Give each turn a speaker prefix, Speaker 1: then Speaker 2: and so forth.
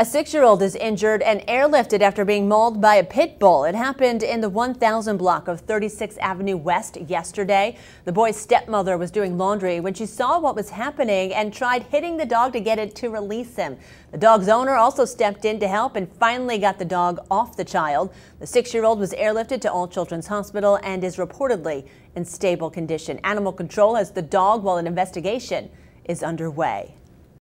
Speaker 1: A six-year-old is injured and airlifted after being mauled by a pit bull. It happened in the 1000 block of 36th Avenue West yesterday. The boy's stepmother was doing laundry when she saw what was happening and tried hitting the dog to get it to release him. The dog's owner also stepped in to help and finally got the dog off the child. The six-year-old was airlifted to All Children's Hospital and is reportedly in stable condition. Animal Control has the dog while an investigation is underway.